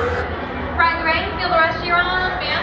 Brighton Rain, feel the rest of your on, Manta.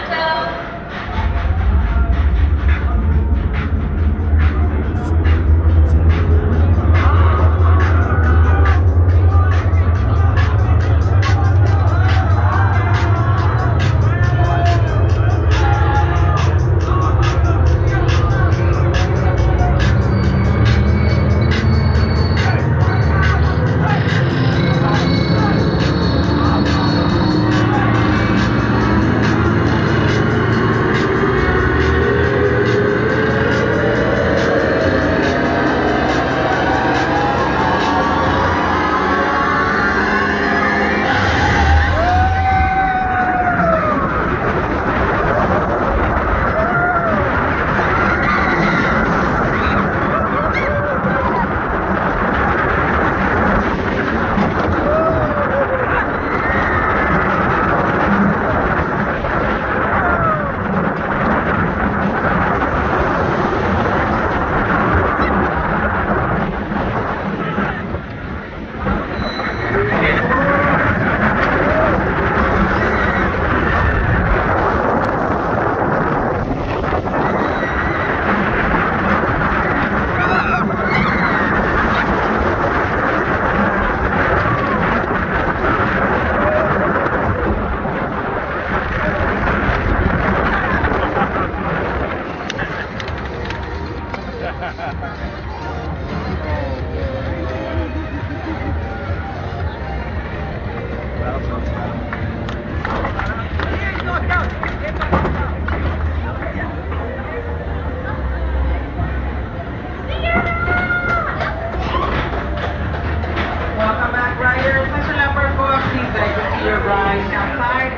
Welcome back, riders. Special number four, please to your right outside